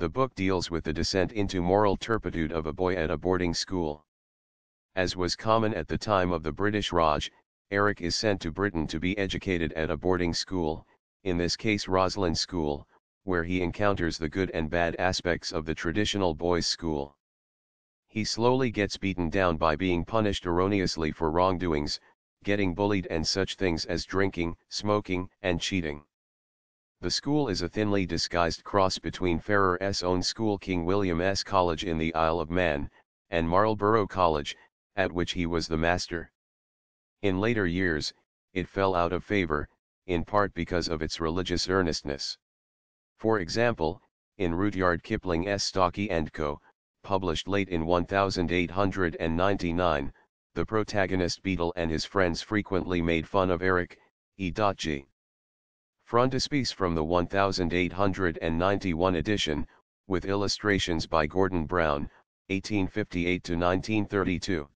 The book deals with the descent into moral turpitude of a boy at a boarding school. As was common at the time of the British Raj, Eric is sent to Britain to be educated at a boarding school, in this case Roslyn School, where he encounters the good and bad aspects of the traditional boys' school. He slowly gets beaten down by being punished erroneously for wrongdoings, getting bullied and such things as drinking, smoking, and cheating. The school is a thinly disguised cross between Farrar's own school King William's College in the Isle of Man, and Marlborough College, at which he was the master. In later years, it fell out of favor, in part because of its religious earnestness. For example, in Rudyard Kipling's Stalky and Co., published late in 1899, the protagonist Beetle and his friends frequently made fun of Eric, E.G. Frontispiece from the 1891 edition, with illustrations by Gordon Browne, 1858 to 1932.